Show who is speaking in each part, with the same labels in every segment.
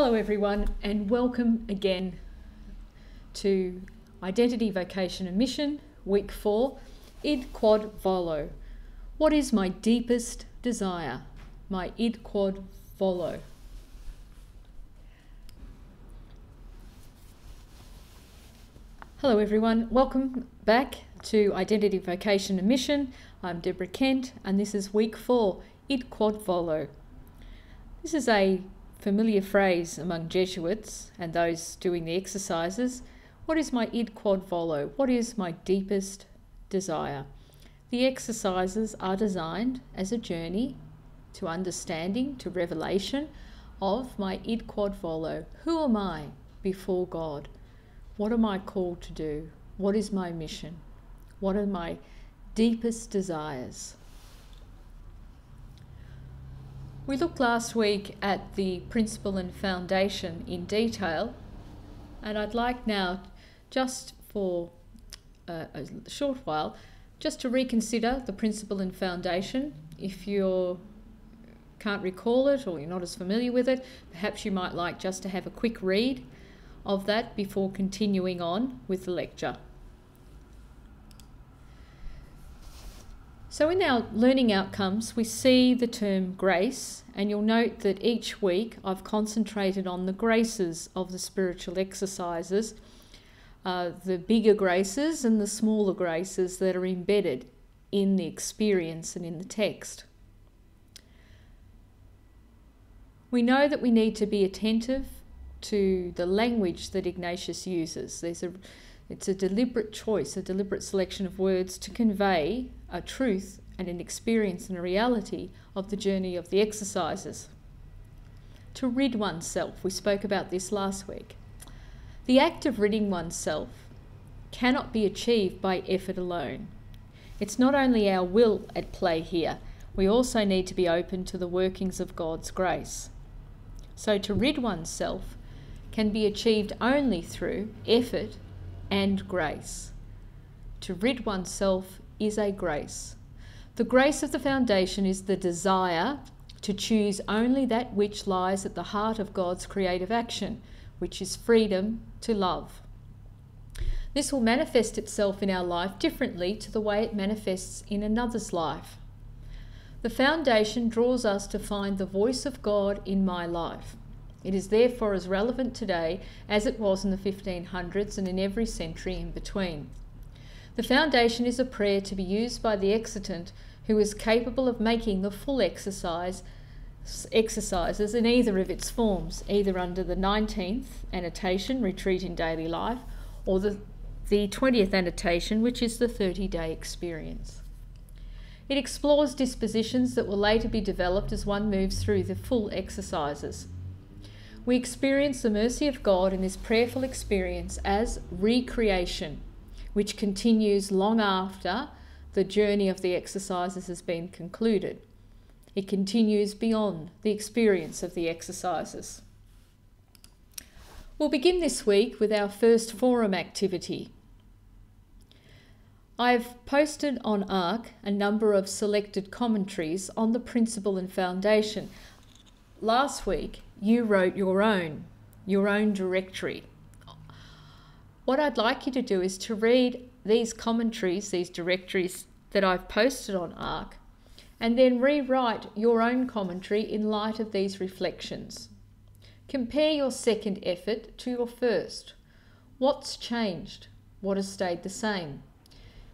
Speaker 1: Hello, everyone, and welcome again to Identity, Vocation and Mission, Week 4, Id Quod Volo. What is my deepest desire? My Id Quod Volo. Hello, everyone. Welcome back to Identity, Vocation and Mission. I'm Deborah Kent, and this is Week 4, Id Quod Volo. This is a familiar phrase among Jesuits and those doing the exercises. What is my id quod volo? What is my deepest desire? The exercises are designed as a journey to understanding, to revelation of my id quod volo. Who am I before God? What am I called to do? What is my mission? What are my deepest desires? We looked last week at the principle and foundation in detail, and I'd like now, just for a, a short while, just to reconsider the principle and foundation. If you can't recall it or you're not as familiar with it, perhaps you might like just to have a quick read of that before continuing on with the lecture. So, in our learning outcomes, we see the term grace, and you'll note that each week I've concentrated on the graces of the spiritual exercises, uh, the bigger graces and the smaller graces that are embedded in the experience and in the text. We know that we need to be attentive to the language that Ignatius uses. There's a, it's a deliberate choice, a deliberate selection of words to convey a truth and an experience and a reality of the journey of the exercises. To rid oneself, we spoke about this last week. The act of ridding oneself cannot be achieved by effort alone. It's not only our will at play here, we also need to be open to the workings of God's grace. So, to rid oneself can be achieved only through effort and grace. To rid oneself is a grace. The grace of the foundation is the desire to choose only that which lies at the heart of God's creative action, which is freedom to love. This will manifest itself in our life differently to the way it manifests in another's life. The foundation draws us to find the voice of God in my life. It is therefore as relevant today as it was in the 1500s and in every century in between. The foundation is a prayer to be used by the exercitant who is capable of making the full exercise exercises in either of its forms, either under the 19th annotation, retreat in daily life, or the, the 20th annotation, which is the 30 day experience. It explores dispositions that will later be developed as one moves through the full exercises. We experience the mercy of God in this prayerful experience as recreation which continues long after the journey of the exercises has been concluded. It continues beyond the experience of the exercises. We'll begin this week with our first forum activity. I've posted on ARC a number of selected commentaries on the principle and foundation. Last week, you wrote your own, your own directory what I'd like you to do is to read these commentaries, these directories that I've posted on ARC, and then rewrite your own commentary in light of these reflections. Compare your second effort to your first. What's changed? What has stayed the same?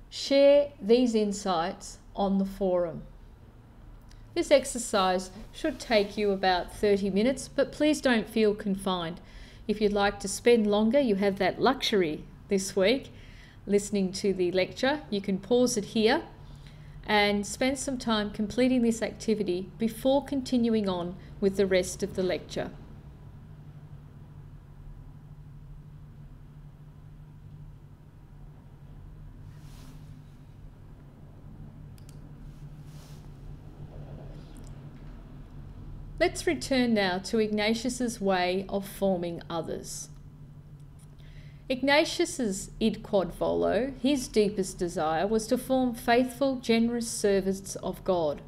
Speaker 1: Share these insights on the forum. This exercise should take you about 30 minutes, but please don't feel confined. If you'd like to spend longer, you have that luxury this week listening to the lecture. You can pause it here and spend some time completing this activity before continuing on with the rest of the lecture. Let's return now to Ignatius's way of forming others. Ignatius's id quod volo, his deepest desire, was to form faithful, generous servants of God.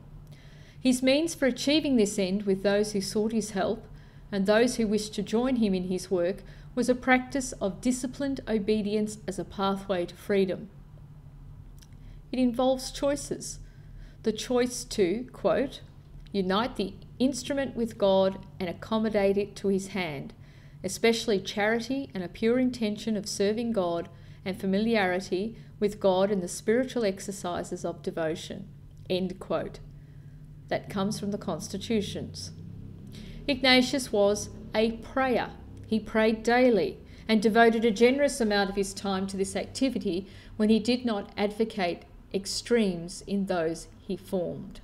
Speaker 1: His means for achieving this end with those who sought his help and those who wished to join him in his work was a practice of disciplined obedience as a pathway to freedom. It involves choices. The choice to, quote, unite the instrument with God and accommodate it to his hand, especially charity and a pure intention of serving God and familiarity with God in the spiritual exercises of devotion. End quote. That comes from the Constitutions. Ignatius was a prayer. He prayed daily and devoted a generous amount of his time to this activity when he did not advocate extremes in those he formed.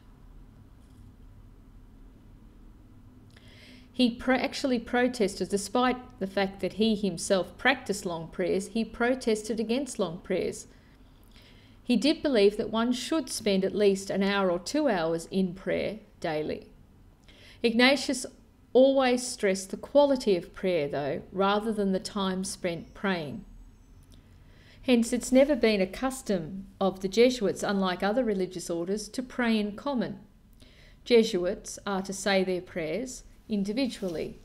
Speaker 1: He pro- actually protested, despite the fact that he himself practiced long prayers, he protested against long prayers. He did believe that one should spend at least an hour or two hours in prayer daily. Ignatius always stressed the quality of prayer, though, rather than the time spent praying. Hence, it's never been a custom of the Jesuits, unlike other religious orders, to pray in common. Jesuits are to say their prayers individually.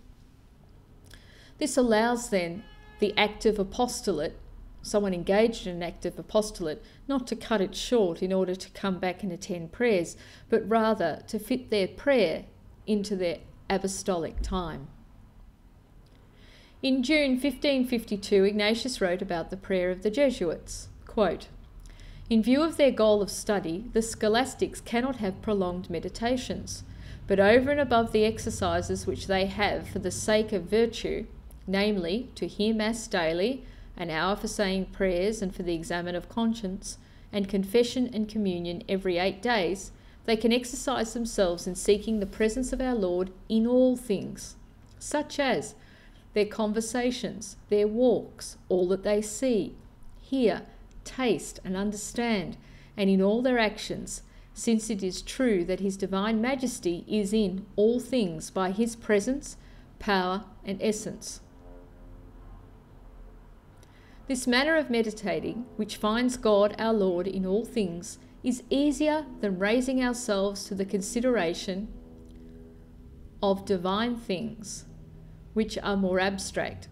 Speaker 1: This allows then the active apostolate, someone engaged in an active apostolate, not to cut it short in order to come back and attend prayers, but rather to fit their prayer into their apostolic time. In June 1552, Ignatius wrote about the prayer of the Jesuits. Quote, in view of their goal of study, the scholastics cannot have prolonged meditations, but over and above the exercises which they have for the sake of virtue, namely, to hear Mass daily, an hour for saying prayers and for the examen of conscience, and confession and communion every eight days, they can exercise themselves in seeking the presence of our Lord in all things, such as their conversations, their walks, all that they see, hear, taste, and understand, and in all their actions, since it is true that His Divine Majesty is in all things by His presence, power, and essence. This manner of meditating, which finds God our Lord in all things, is easier than raising ourselves to the consideration of divine things, which are more abstract,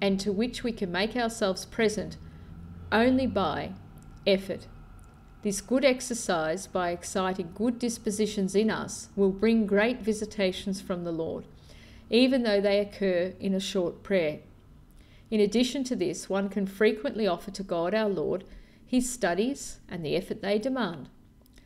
Speaker 1: and to which we can make ourselves present only by effort. This good exercise, by exciting good dispositions in us, will bring great visitations from the Lord, even though they occur in a short prayer. In addition to this, one can frequently offer to God our Lord his studies, and the effort they demand,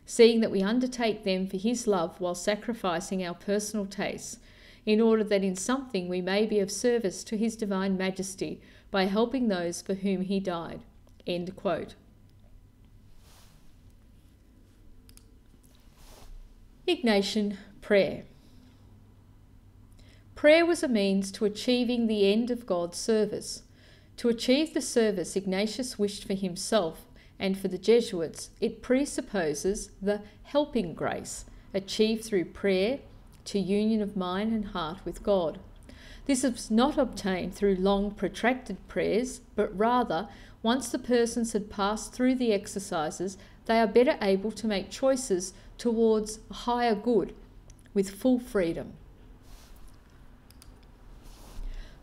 Speaker 1: seeing that we undertake them for his love while sacrificing our personal tastes, in order that in something we may be of service to his divine majesty by helping those for whom he died. End quote. Ignatian Prayer Prayer was a means to achieving the end of God's service. To achieve the service Ignatius wished for himself and for the Jesuits, it presupposes the helping grace achieved through prayer to union of mind and heart with God. This is not obtained through long, protracted prayers, but rather, once the persons had passed through the exercises, they are better able to make choices towards a higher good with full freedom.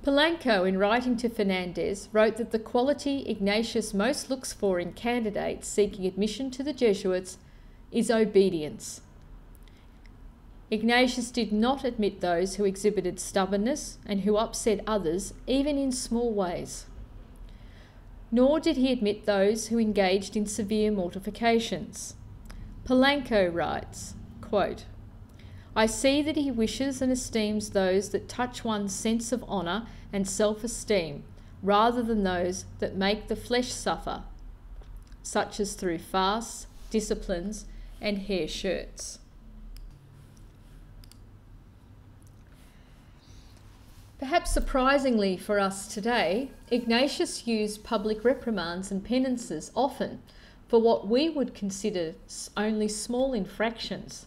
Speaker 1: Polanco, in writing to Fernandez, wrote that the quality Ignatius most looks for in candidates seeking admission to the Jesuits is obedience. Ignatius did not admit those who exhibited stubbornness and who upset others, even in small ways. Nor did he admit those who engaged in severe mortifications. Polanco writes, quote, I see that he wishes and esteems those that touch one's sense of honour and self esteem, rather than those that make the flesh suffer, such as through fasts, disciplines, and hair shirts. Perhaps surprisingly for us today, Ignatius used public reprimands and penances often for what we would consider only small infractions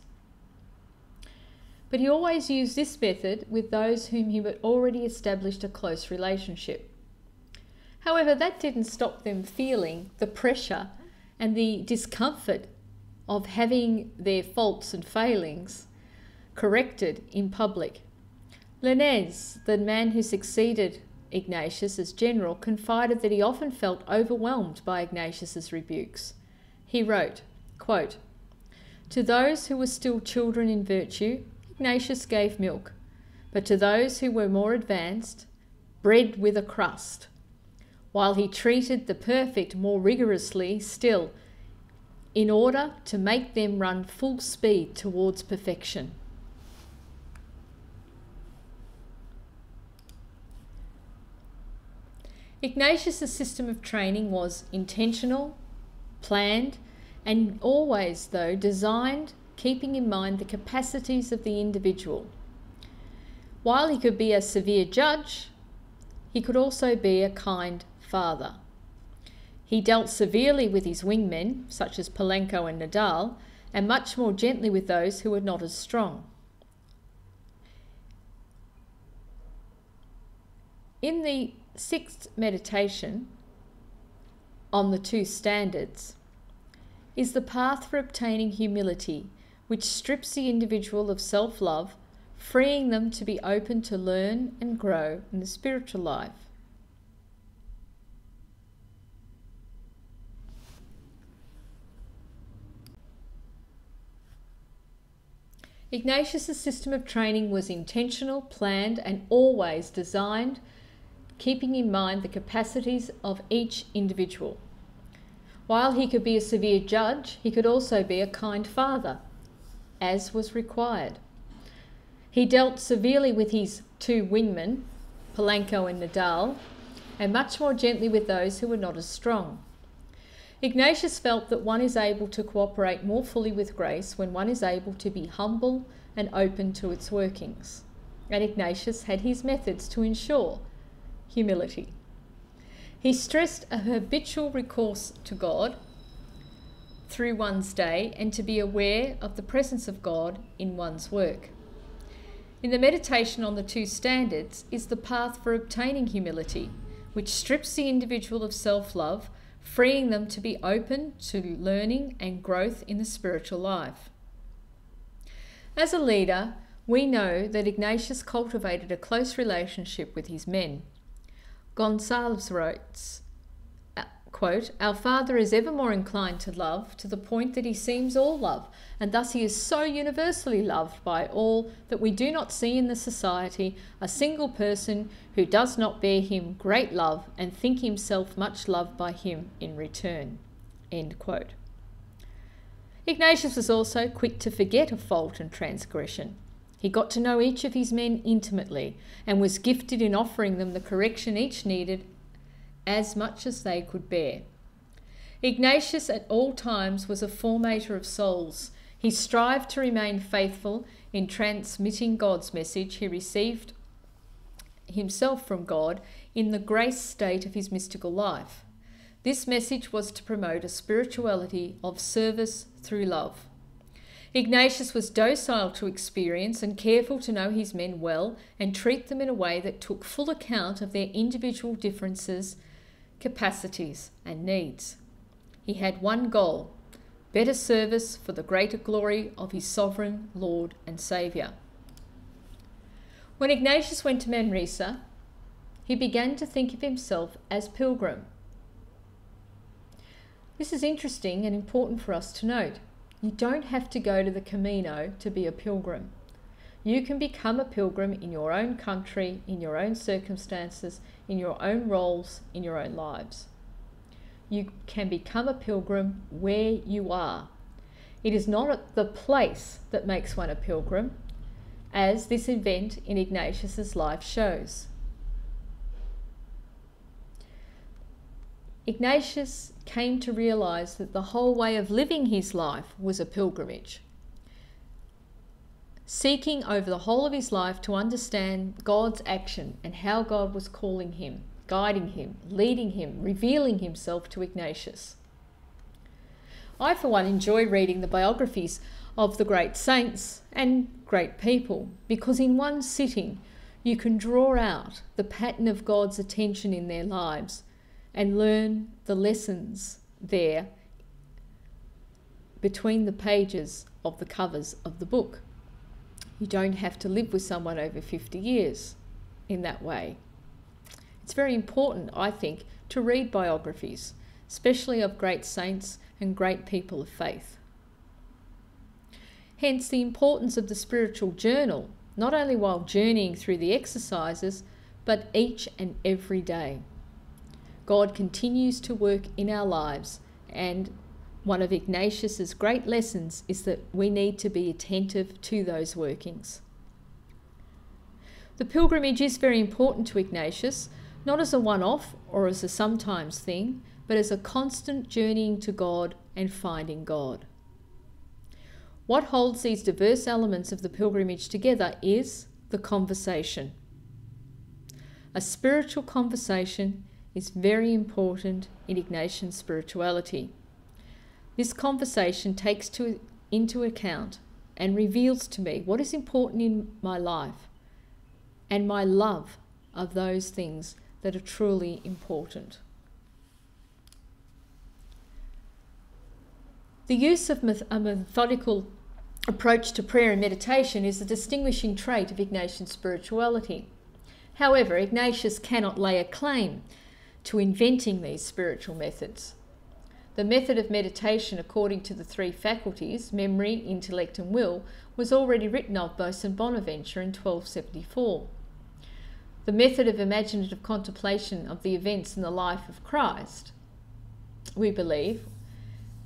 Speaker 1: but he always used this method with those whom he had already established a close relationship. However, that didn't stop them feeling the pressure and the discomfort of having their faults and failings corrected in public. Lainez, the man who succeeded Ignatius as general, confided that he often felt overwhelmed by Ignatius's rebukes. He wrote, quote, To those who were still children in virtue, Ignatius gave milk, but to those who were more advanced, bread with a crust, while he treated the perfect more rigorously still, in order to make them run full speed towards perfection. Ignatius' system of training was intentional, planned, and always, though, designed keeping in mind the capacities of the individual. While he could be a severe judge, he could also be a kind father. He dealt severely with his wingmen, such as Polanco and Nadal, and much more gently with those who were not as strong. In the sixth meditation on the two standards is the path for obtaining humility, which strips the individual of self love, freeing them to be open to learn and grow in the spiritual life. Ignatius' system of training was intentional, planned, and always designed keeping in mind the capacities of each individual. While he could be a severe judge, he could also be a kind father, as was required. He dealt severely with his two wingmen, Polanco and Nadal, and much more gently with those who were not as strong. Ignatius felt that one is able to cooperate more fully with grace when one is able to be humble and open to its workings. And Ignatius had his methods to ensure humility. He stressed a habitual recourse to God through one's day and to be aware of the presence of God in one's work. In the meditation on the two standards is the path for obtaining humility, which strips the individual of self love, freeing them to be open to learning and growth in the spiritual life. As a leader, we know that Ignatius cultivated a close relationship with his men. Gonsalves writes, uh, quote, Our Father is ever more inclined to love to the point that he seems all love, and thus he is so universally loved by all that we do not see in the society a single person who does not bear him great love and think himself much loved by him in return. End quote. Ignatius was also quick to forget a fault and transgression. He got to know each of his men intimately and was gifted in offering them the correction each needed as much as they could bear. Ignatius at all times was a formator of souls. He strived to remain faithful in transmitting God's message he received himself from God in the grace state of his mystical life. This message was to promote a spirituality of service through love. Ignatius was docile to experience and careful to know his men well and treat them in a way that took full account of their individual differences, capacities, and needs. He had one goal better service for the greater glory of his sovereign Lord and Saviour. When Ignatius went to Manresa, he began to think of himself as pilgrim. This is interesting and important for us to note. You don't have to go to the Camino to be a pilgrim. You can become a pilgrim in your own country, in your own circumstances, in your own roles, in your own lives. You can become a pilgrim where you are. It is not the place that makes one a pilgrim, as this event in Ignatius's life shows. Ignatius came to realize that the whole way of living his life was a pilgrimage. Seeking over the whole of his life to understand God's action and how God was calling him, guiding him, leading him, revealing himself to Ignatius. I, for one, enjoy reading the biographies of the great saints and great people because in one sitting you can draw out the pattern of God's attention in their lives and learn the lessons there between the pages of the covers of the book. You don't have to live with someone over 50 years in that way. It's very important, I think, to read biographies, especially of great saints and great people of faith. Hence, the importance of the spiritual journal, not only while journeying through the exercises, but each and every day. God continues to work in our lives, and one of Ignatius's great lessons is that we need to be attentive to those workings. The pilgrimage is very important to Ignatius, not as a one off or as a sometimes thing, but as a constant journeying to God and finding God. What holds these diverse elements of the pilgrimage together is the conversation. A spiritual conversation is very important in Ignatian spirituality. This conversation takes to, into account and reveals to me what is important in my life and my love of those things that are truly important. The use of a methodical approach to prayer and meditation is a distinguishing trait of Ignatian spirituality. However, Ignatius cannot lay a claim to inventing these spiritual methods. The method of meditation, according to the three faculties memory, intellect, and will was already written of by St. Bonaventure in 1274. The method of imaginative contemplation of the events in the life of Christ, we believe,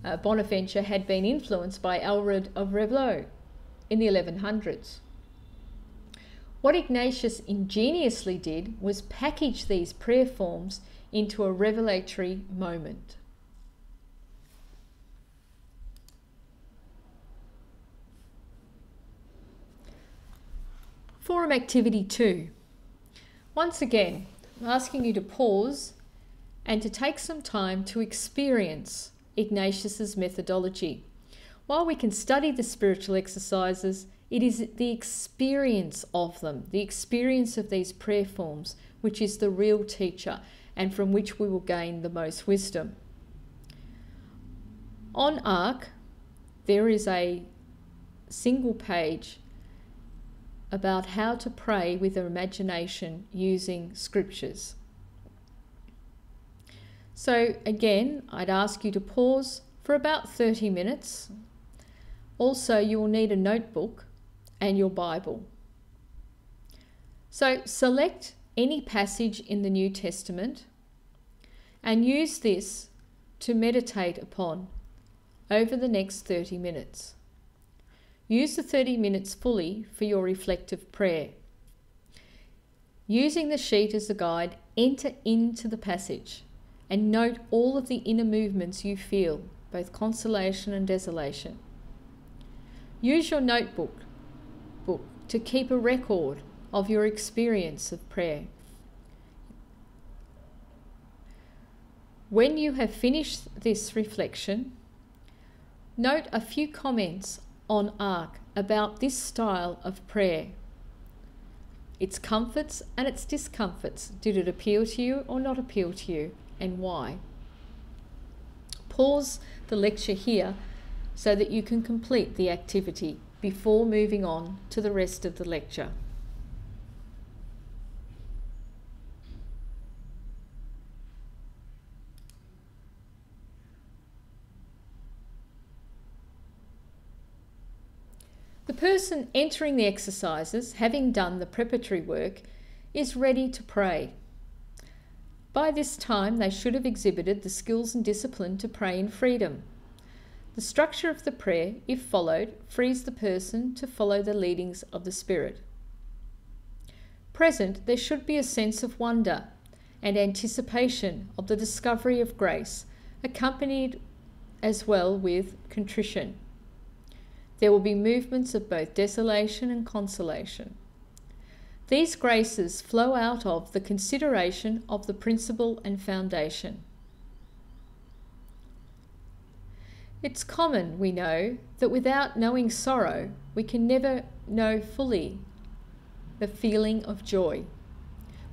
Speaker 1: uh, Bonaventure had been influenced by Aelred of Rievaulx in the 1100s. What Ignatius ingeniously did was package these prayer forms into a revelatory moment. Forum activity two. Once again, I'm asking you to pause and to take some time to experience Ignatius's methodology. While we can study the spiritual exercises, it is the experience of them, the experience of these prayer forms, which is the real teacher and from which we will gain the most wisdom. On ARC, there is a single page about how to pray with your imagination using scriptures. So, again, I'd ask you to pause for about 30 minutes. Also, you will need a notebook and your Bible. So, select any passage in the New Testament and use this to meditate upon over the next 30 minutes. Use the 30 minutes fully for your reflective prayer. Using the sheet as a guide, enter into the passage and note all of the inner movements you feel, both consolation and desolation. Use your notebook book to keep a record of your experience of prayer. When you have finished this reflection, note a few comments on ARC about this style of prayer. Its comforts and its discomforts. Did it appeal to you or not appeal to you, and why? Pause the lecture here so that you can complete the activity before moving on to the rest of the lecture. Person entering the exercises, having done the preparatory work, is ready to pray. By this time, they should have exhibited the skills and discipline to pray in freedom. The structure of the prayer, if followed, frees the person to follow the leadings of the Spirit. Present, there should be a sense of wonder and anticipation of the discovery of grace, accompanied as well with contrition. There will be movements of both desolation and consolation. These graces flow out of the consideration of the principle and foundation. It's common, we know, that without knowing sorrow, we can never know fully the feeling of joy.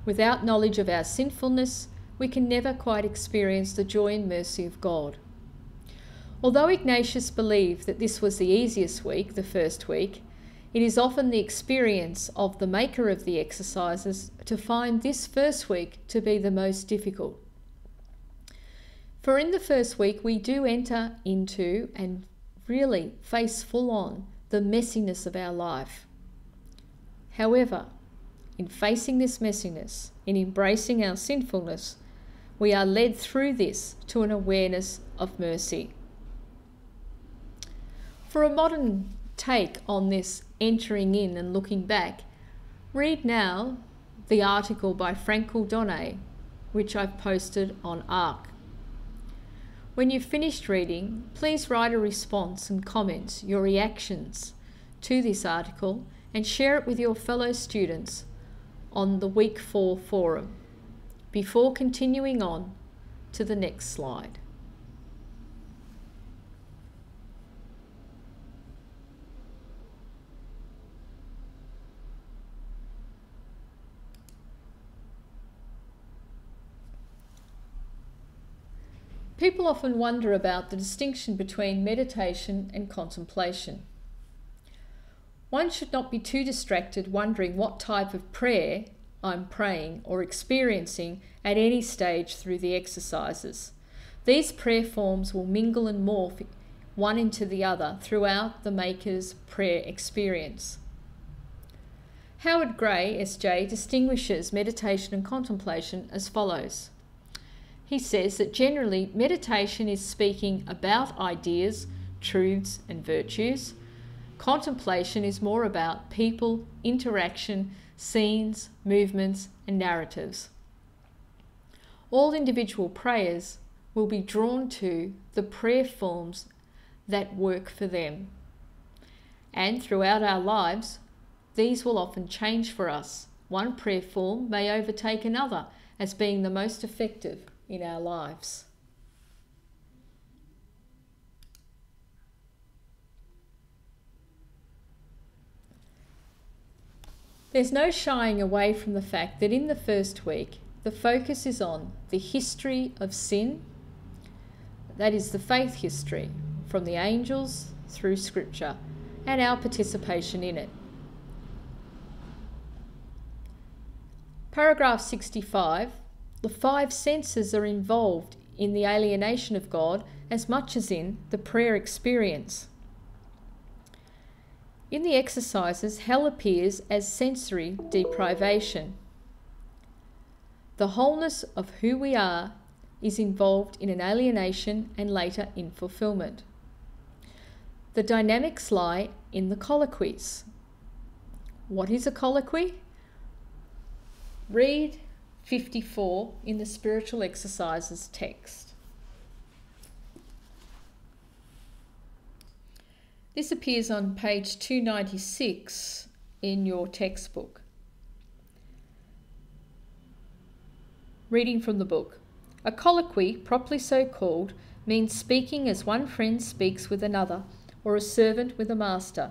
Speaker 1: Without knowledge of our sinfulness, we can never quite experience the joy and mercy of God. Although Ignatius believed that this was the easiest week, the first week, It is often the experience of the maker of the exercises to find this first week to be the most difficult. For in the first week, we do enter into and really face full on the messiness of our life. However, in facing this messiness, in embracing our sinfulness, we are led through this to an awareness of mercy. For a modern take on this entering in and looking back, read now the article by Frankel Donnet, which I've posted on ARC. When you've finished reading, please write a response and comments, your reactions to this article, and share it with your fellow students on the Week 4 forum before continuing on to the next slide. People often wonder about the distinction between meditation and contemplation. One should not be too distracted wondering what type of prayer I'm praying or experiencing at any stage through the exercises. These prayer forms will mingle and morph one into the other throughout the Maker's prayer experience. Howard Gray, SJ, distinguishes meditation and contemplation as follows he says that generally meditation is speaking about ideas, truths, and virtues. Contemplation is more about people, interaction, scenes, movements, and narratives. All individual prayers will be drawn to the prayer forms that work for them. And throughout our lives, these will often change for us. One prayer form may overtake another as being the most effective in our lives. There's no shying away from the fact that in the first week, the focus is on the history of sin, that is, the faith history, from the angels through Scripture, and our participation in it. Paragraph 65 the five senses are involved in the alienation of God as much as in the prayer experience. In the exercises, hell appears as sensory deprivation. The wholeness of who we are is involved in an alienation and later in fulfillment. The dynamics lie in the colloquies. What is a colloquy? Read 54 in the Spiritual Exercises text. This appears on page 296 in your textbook. Reading from the book. A colloquy, properly so called, means speaking as one friend speaks with another, or a servant with a master,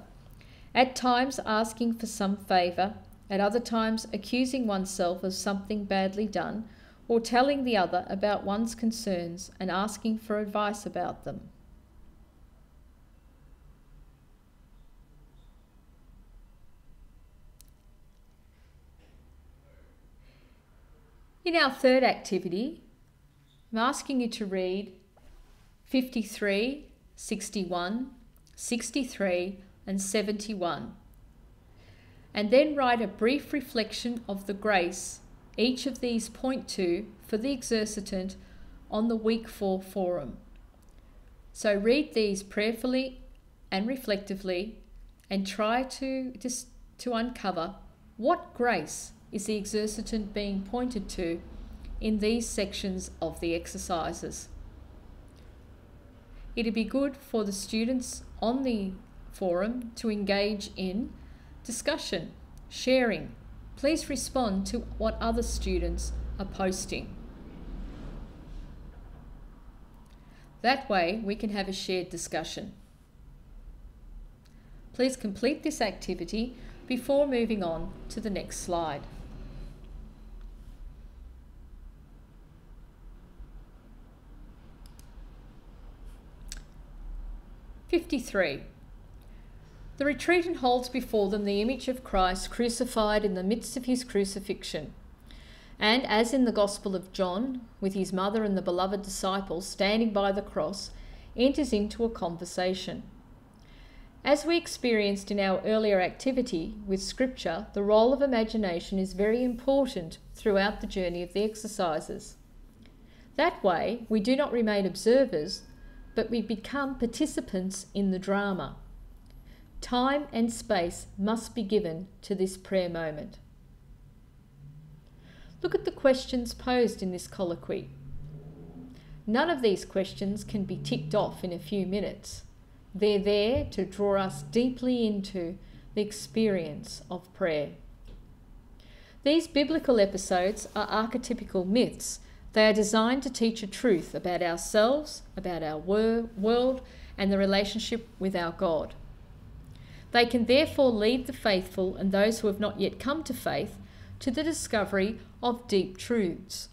Speaker 1: at times asking for some favour, at other times accusing oneself of something badly done, or telling the other about one's concerns and asking for advice about them. In our third activity, I'm asking you to read 53, 61, 63, and 71 and then write a brief reflection of the grace each of these point to for the exercitant on the Week 4 forum. So read these prayerfully and reflectively and try to, just to uncover what grace is the exercitant being pointed to in these sections of the exercises. It'd be good for the students on the forum to engage in discussion, sharing. Please respond to what other students are posting. That way we can have a shared discussion. Please complete this activity before moving on to the next slide. Fifty-three. The retreatant holds before them the image of Christ crucified in the midst of his crucifixion. And as in the Gospel of John, with his mother and the beloved disciples standing by the cross, enters into a conversation. As we experienced in our earlier activity with Scripture, the role of imagination is very important throughout the journey of the exercises. That way, we do not remain observers, but we become participants in the drama. Time and space must be given to this prayer moment. Look at the questions posed in this colloquy. None of these questions can be ticked off in a few minutes. They're there to draw us deeply into the experience of prayer. These biblical episodes are archetypical myths. They are designed to teach a truth about ourselves, about our wor- world, and the relationship with our God. They can therefore lead the faithful and those who have not yet come to faith to the discovery of deep truths.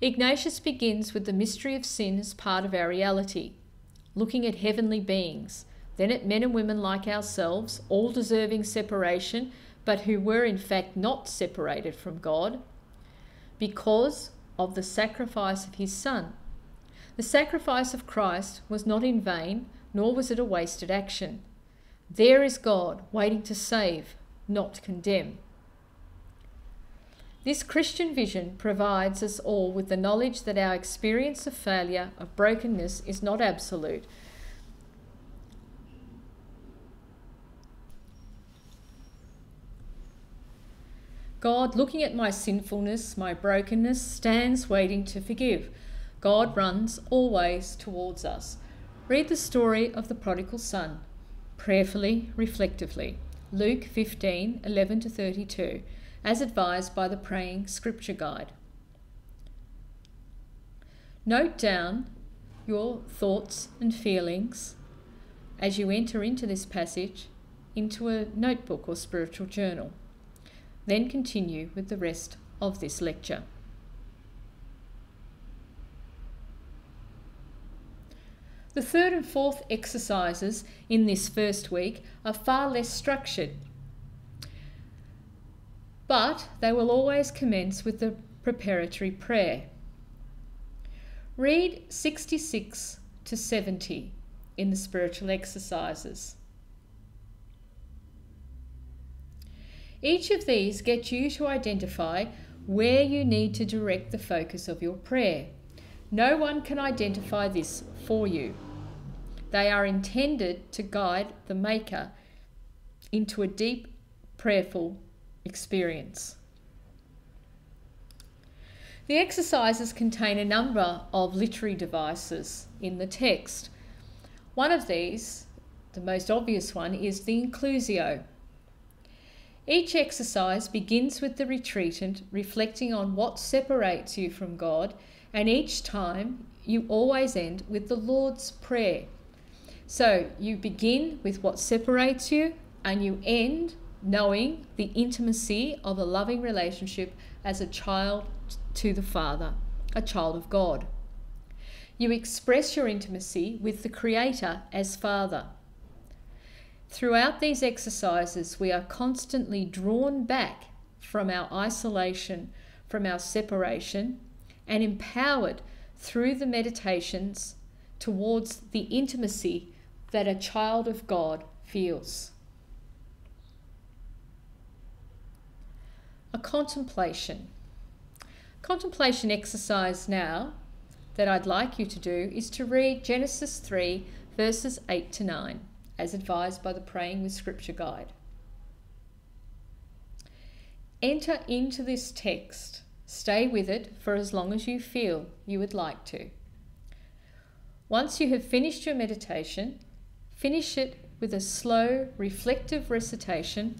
Speaker 1: Ignatius begins with the mystery of sin as part of our reality, looking at heavenly beings, then at men and women like ourselves, all deserving separation, but who were in fact not separated from God because of the sacrifice of his Son. The sacrifice of Christ was not in vain, nor was it a wasted action. There is God waiting to save, not condemn. This Christian vision provides us all with the knowledge that our experience of failure, of brokenness, is not absolute. God, looking at my sinfulness, my brokenness, stands waiting to forgive. God runs always towards us. Read the story of the prodigal son, prayerfully, reflectively. Luke 15 11 to 32 as advised by the Praying Scripture Guide. Note down your thoughts and feelings as you enter into this passage into a notebook or spiritual journal. Then continue with the rest of this lecture. The third and fourth exercises in this first week are far less structured but they will always commence with the preparatory prayer. Read 66 to 70 in the spiritual exercises. Each of these gets you to identify where you need to direct the focus of your prayer. No one can identify this for you. They are intended to guide the Maker into a deep, prayerful experience. The exercises contain a number of literary devices in the text. One of these, the most obvious one, is the inclusio. Each exercise begins with the retreatant reflecting on what separates you from God, and each time you always end with the Lord's Prayer. So you begin with what separates you and you end knowing the intimacy of a loving relationship as a child to the Father, a child of God. You express your intimacy with the Creator as Father. Throughout these exercises, we are constantly drawn back from our isolation, from our separation, and empowered through the meditations towards the intimacy that a child of God feels. a contemplation. Contemplation exercise now that I'd like you to do is to read Genesis 3, verses 8 to 9, as advised by the Praying with Scripture Guide. Enter into this text. Stay with it for as long as you feel you would like to. Once you have finished your meditation, finish it with a slow, reflective recitation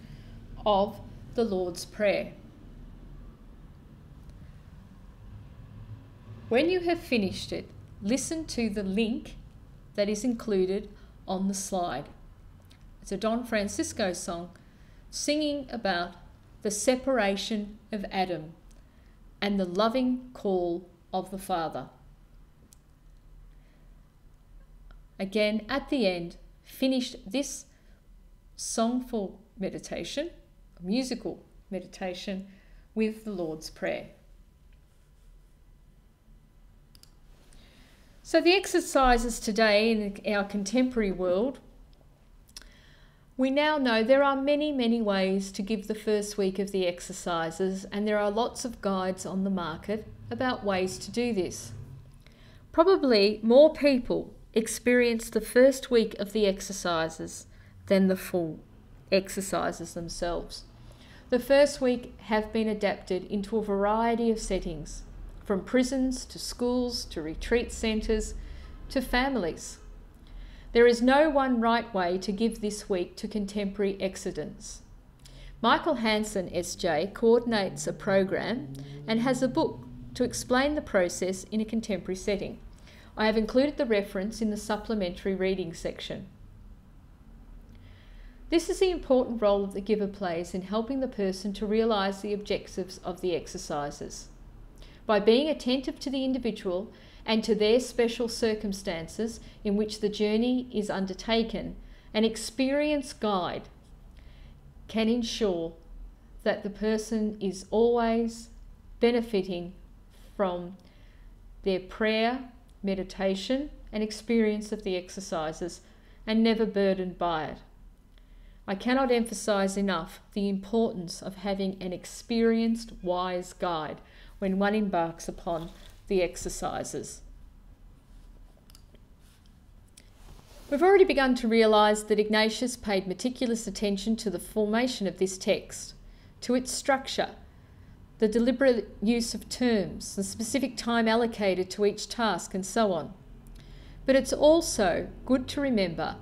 Speaker 1: of the Lord's Prayer. When you have finished it, listen to the link that is included on the slide. It's a Don Francisco song singing about the separation of Adam and the loving call of the Father. Again, at the end, finish this songful meditation, musical meditation with the Lord's Prayer. So, the exercises today in our contemporary world, we now know there are many, many ways to give the first week of the exercises, and there are lots of guides on the market about ways to do this. Probably more people experience the first week of the exercises than the full exercises themselves. The first week have been adapted into a variety of settings, from prisons to schools to retreat centres to families. There is no one right way to give this week to contemporary exercitants. Michael Hansen, SJ, coordinates a program and has a book to explain the process in a contemporary setting. I have included the reference in the supplementary reading section. This is the important role that the giver plays in helping the person to realise the objectives of the exercises. By being attentive to the individual and to their special circumstances in which the journey is undertaken, an experienced guide can ensure that the person is always benefiting from their prayer, meditation, and experience of the exercises and never burdened by it. I cannot emphasize enough the importance of having an experienced, wise guide when one embarks upon the exercises. We've already begun to realise that Ignatius paid meticulous attention to the formation of this text, to its structure, the deliberate use of terms, the specific time allocated to each task, and so on. But it's also good to remember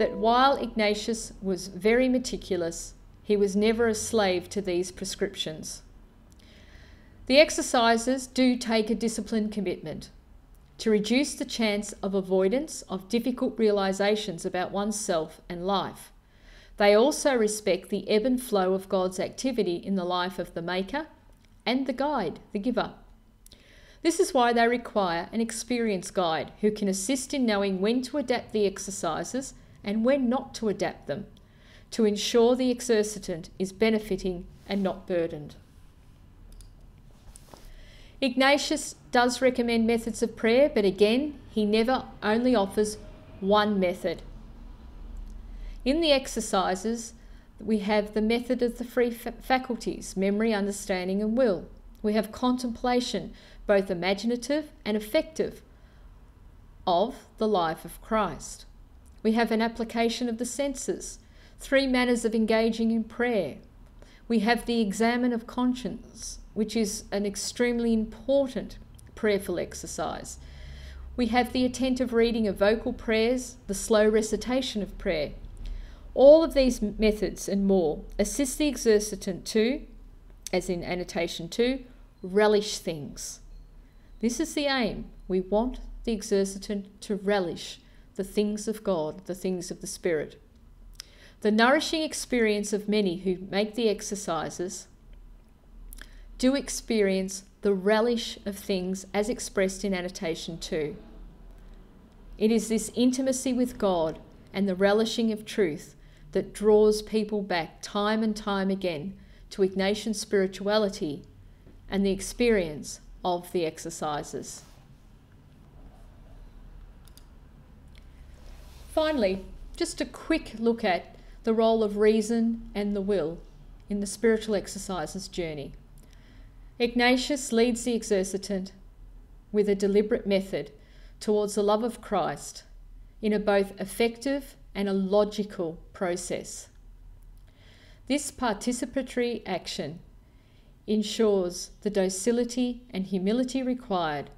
Speaker 1: that while Ignatius was very meticulous, he was never a slave to these prescriptions. The exercises do take a disciplined commitment to reduce the chance of avoidance of difficult realizations about oneself and life. They also respect the ebb and flow of God's activity in the life of the maker and the guide, the giver. This is why they require an experienced guide who can assist in knowing when to adapt the exercises and when not to adapt them to ensure the exercitant is benefiting and not burdened. Ignatius does recommend methods of prayer, but again, he never only offers one method. In the exercises, we have the method of the three faculties memory, understanding, and will. We have contemplation, both imaginative and effective, of the life of Christ. We have an application of the senses, three manners of engaging in prayer. We have the examen of conscience, which is an extremely important prayerful exercise. We have the attentive reading of vocal prayers, the slow recitation of prayer. All of these methods and more assist the exercitant to, as in annotation 2, relish things. This is the aim. We want the exercitant to relish the things of God, the things of the Spirit. The nourishing experience of many who make the exercises do experience the relish of things as expressed in annotation 2. It is this intimacy with God and the relishing of truth that draws people back time and time again to Ignatian spirituality and the experience of the exercises. Finally, just a quick look at the role of reason and the will in the spiritual exercises journey. Ignatius leads the exercitant with a deliberate method towards the love of Christ in a both effective and a logical process. This participatory action ensures the docility and humility required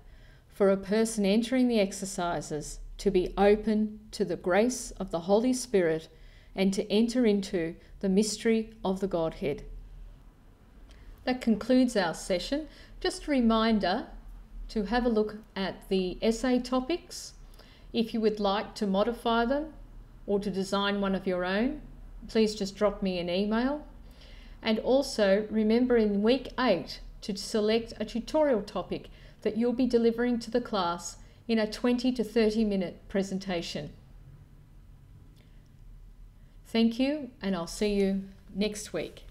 Speaker 1: for a person entering the exercises to be open to the grace of the Holy Spirit and to enter into the mystery of the Godhead. That concludes our session. Just a reminder to have a look at the essay topics. If you would like to modify them or to design one of your own, please just drop me an email. And also remember in week 8 to select a tutorial topic that you'll be delivering to the class in a 20 to 30 minute presentation. Thank you, and I'll see you next week.